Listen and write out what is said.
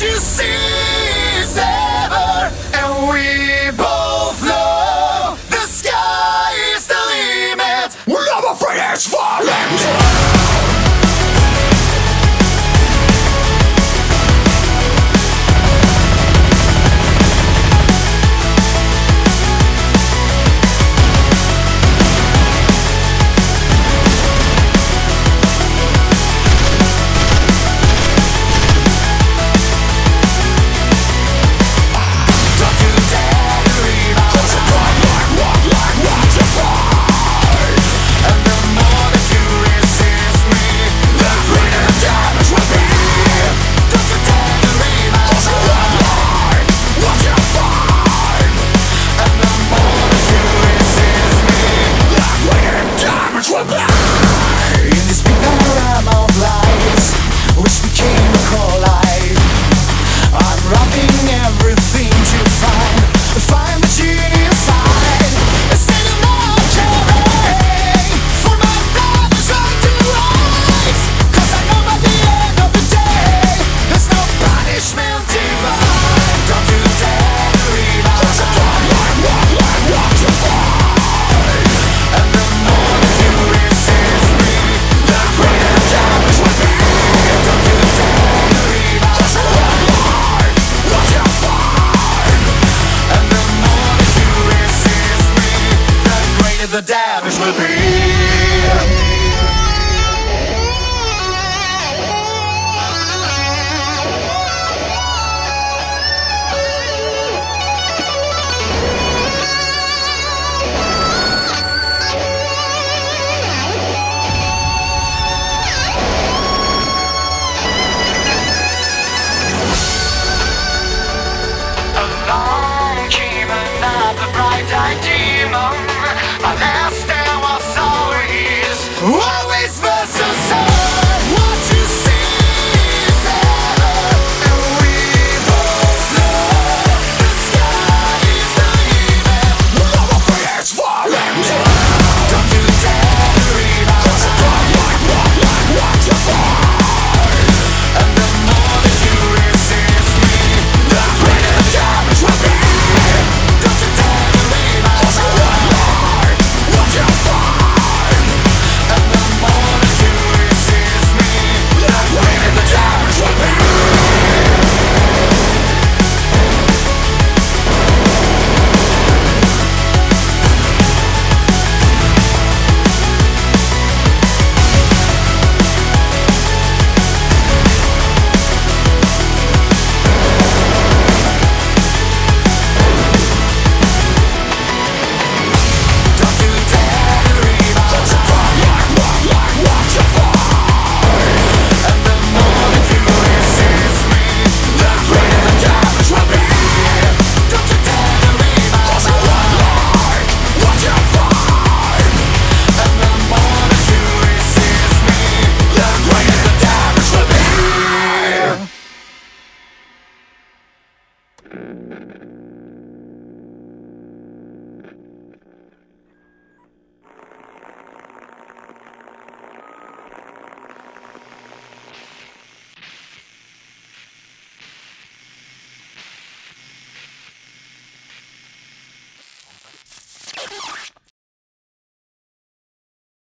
you see. the damage will be.